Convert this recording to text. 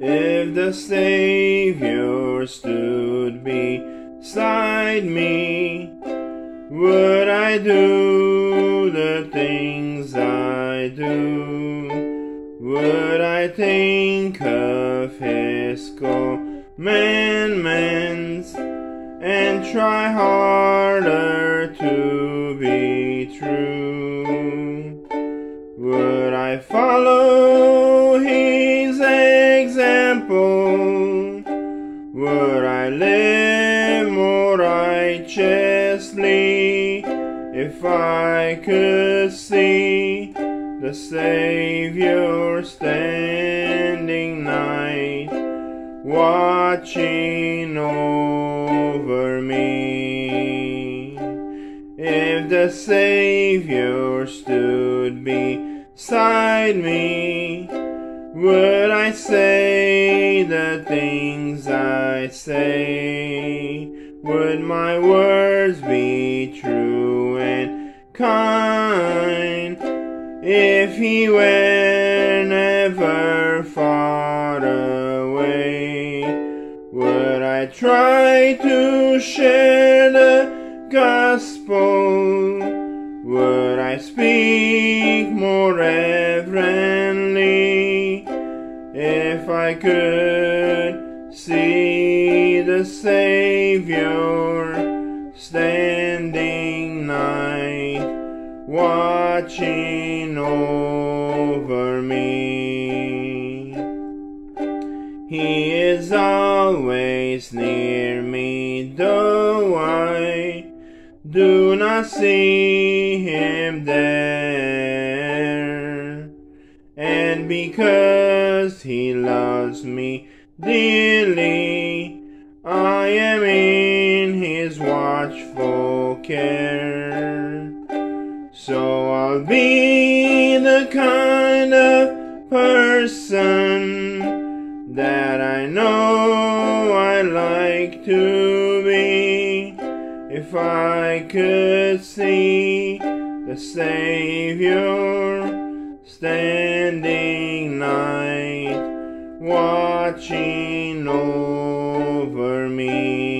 If the Savior stood beside me, would I do the things I do? Would I think of His commandments and try harder to be true? Would I follow Would I live more righteously if I could see the Savior standing night, watching over me? If the Savior stood beside me, would I say the things I say? Would my words be true and kind if he were never far away? Would I try to share the gospel? Would I speak more reverently if I could see the Savior standing night, watching over me? He is always near me, though I do not see him there. And because he loves me dearly, I am in his watchful care. So I'll be the kind of person that I know I like to be if I could see the Savior standing night, watching over me.